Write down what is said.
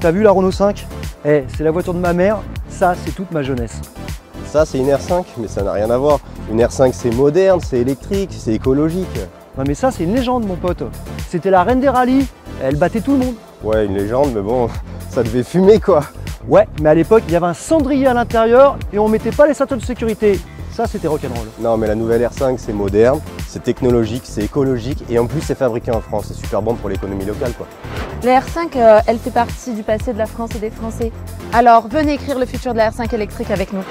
T'as vu la Renault 5 Eh, c'est la voiture de ma mère, ça c'est toute ma jeunesse. Ça, c'est une R5, mais ça n'a rien à voir. Une R5, c'est moderne, c'est électrique, c'est écologique. Non mais ça c'est une légende mon pote. C'était la reine des rallyes, elle battait tout le monde. Ouais, une légende, mais bon, ça devait fumer quoi. Ouais, mais à l'époque il y avait un cendrier à l'intérieur et on mettait pas les ceintures de sécurité. Ça c'était rock'n'roll. Non, mais la nouvelle R5, c'est moderne, c'est technologique, c'est écologique, et en plus, c'est fabriqué en France. C'est super bon pour l'économie locale quoi. La R5, euh, elle fait partie du passé de la France et des Français. Alors venez écrire le futur de la R5 électrique avec nous.